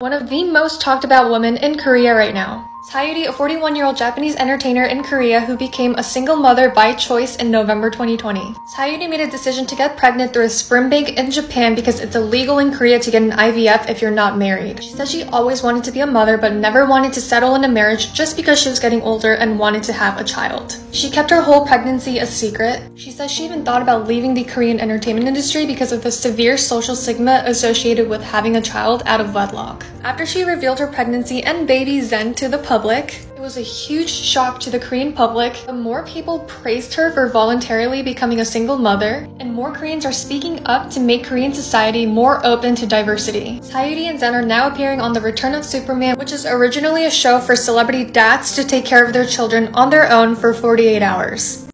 One of the most talked about women in Korea right now. Sayuri, a 41 year old Japanese entertainer in Korea who became a single mother by choice in November 2020. Sayuri made a decision to get pregnant through a sperm bank in Japan because it's illegal in Korea to get an IVF if you're not married. She said she always wanted to be a mother but never wanted to settle in a marriage just because she was getting older and wanted to have a child. She kept her whole pregnancy a secret. She says she even thought about leaving the Korean entertainment industry because of the severe social stigma associated with having a child out of wedlock. After she revealed her pregnancy and baby Zen to the public, it was a huge shock to the Korean public. More people praised her for voluntarily becoming a single mother, and more Koreans are speaking up to make Korean society more open to diversity. Sayuri and Zen are now appearing on The Return of Superman, which is originally a show for celebrity dads to take care of their children on their own for 48 hours.